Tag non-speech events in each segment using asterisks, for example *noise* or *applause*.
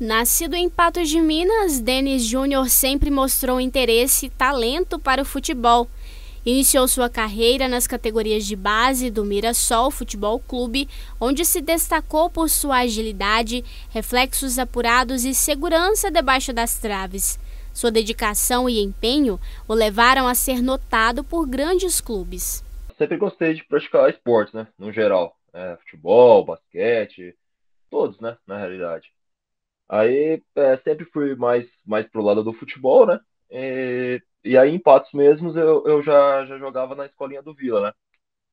Nascido em Patos de Minas, Denis Júnior sempre mostrou interesse e talento para o futebol. Iniciou sua carreira nas categorias de base do Mirassol Futebol Clube, onde se destacou por sua agilidade, reflexos apurados e segurança debaixo das traves. Sua dedicação e empenho o levaram a ser notado por grandes clubes. Sempre gostei de praticar esportes, né? No geral. É, futebol, basquete, todos, né? Na realidade. Aí é, sempre fui mais, mais pro lado do futebol, né? E, e aí em Patos mesmos eu, eu já, já jogava na escolinha do Vila, né?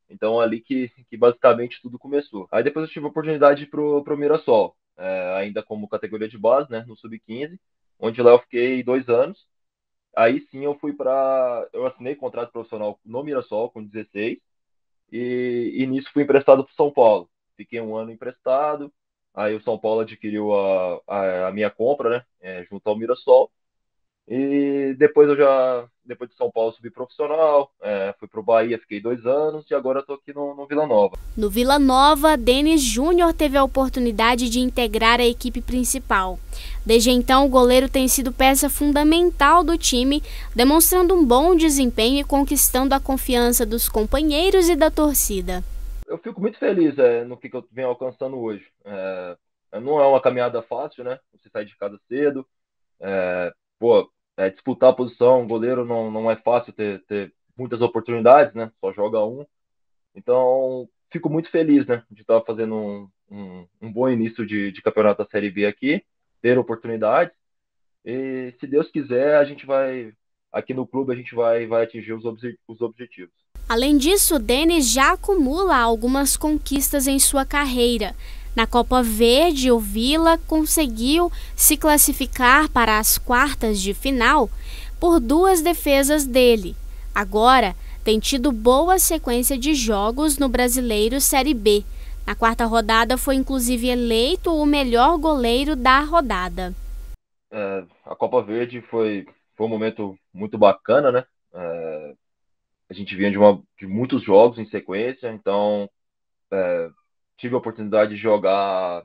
Então ali que, que basicamente tudo começou. Aí depois eu tive a oportunidade pro, pro Mirassol, é, ainda como categoria de base, né? No Sub-15 onde lá eu fiquei dois anos. Aí sim eu fui para. Eu assinei contrato profissional no Mirassol com 16 e, e nisso fui emprestado para São Paulo. Fiquei um ano emprestado. Aí o São Paulo adquiriu a, a, a minha compra, né? É, junto ao Mirassol. E depois eu já, depois de São Paulo, subi profissional, é, fui pro Bahia, fiquei dois anos e agora estou aqui no, no, Vila Nova. No Vila Nova, Denis Júnior teve a oportunidade de integrar a equipe principal. Desde então, o goleiro tem sido peça fundamental do time, demonstrando um bom desempenho e conquistando a confiança dos companheiros e da torcida. Eu fico muito feliz é, no que, que, eu venho alcançando hoje. É, não é uma caminhada fácil, né? Você sai de casa cedo, é, pô, é, disputar a posição, goleiro não, não é fácil ter, ter muitas oportunidades, né? Só joga um. Então, fico muito feliz, né? De estar fazendo um, um, um bom início de, de campeonato da Série B aqui, ter oportunidades. E se Deus quiser, a gente vai, aqui no clube, a gente vai, vai atingir os, obje, os objetivos. Além disso, Denis já acumula algumas conquistas em sua carreira. Na Copa Verde, o Vila conseguiu se classificar para as quartas de final por duas defesas dele. Agora, tem tido boa sequência de jogos no Brasileiro Série B. Na quarta rodada, foi inclusive eleito o melhor goleiro da rodada. É, a Copa Verde foi, foi um momento muito bacana, né? É, gente vinha de, uma, de muitos jogos em sequência, então é, tive a oportunidade de jogar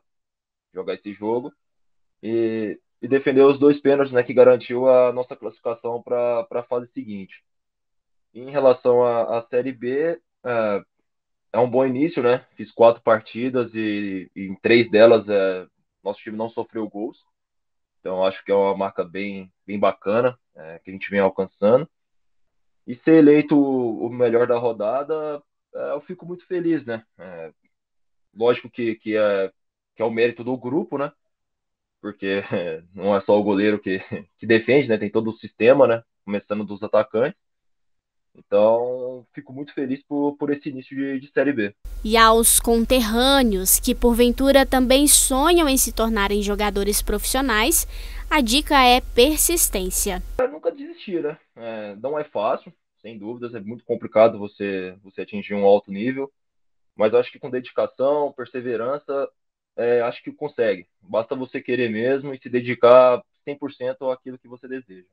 jogar esse jogo e, e defender os dois pênaltis, né, que garantiu a nossa classificação para a fase seguinte. Em relação à, Série B, é, é, um bom início, né? Fiz quatro partidas e, e em três delas é, nosso time não sofreu gols. Então acho que é uma marca bem, bem bacana é, que a gente vem alcançando. E ser eleito o melhor da rodada, é, eu fico muito feliz, né? É, lógico que, que, é, que é o mérito do grupo, né? Porque *laughs* não é só o goleiro que, *laughs* que defende, né? Tem todo o sistema, né? Começando dos atacantes. Então, fico muito feliz por, por esse início de, de Série B. E aos conterrâneos que, porventura, também sonham em se tornarem jogadores profissionais, a dica é persistência. Eu nunca desistir, né? É, não é fácil, sem dúvidas, é muito complicado você, você atingir um alto nível. Mas acho que com dedicação, perseverança, é, acho que consegue. Basta você querer mesmo e se dedicar 100% àquilo que você deseja.